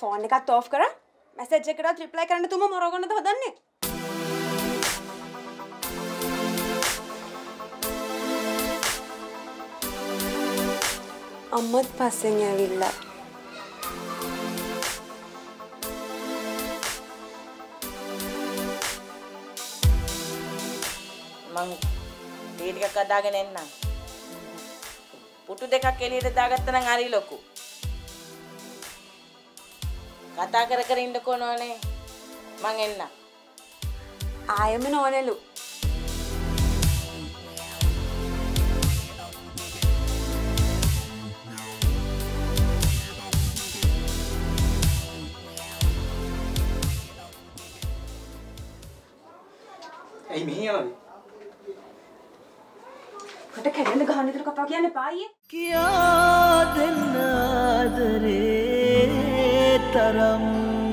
Phone එකත් off කර message එකටත් රිප්ලයි කරන්න තුම මොරගන්නද හදන්නේ අම්මත් පස්සෙන් ඇවිල්ලා මං තේ ටිකක් අදාගෙන එන්නම්. පුටු දෙකක් එළියට දාගත්තා නම් හරි ලොකු. කතා කර කර ඉන්නකෝ නෝනේ. මං එන්නම්. ආයම නෝනෙලු ඇයි මෙහි යනද? කට කැඩෙන්න ගහන්න විතර කතා කියන්න පායියේ කියා தரம்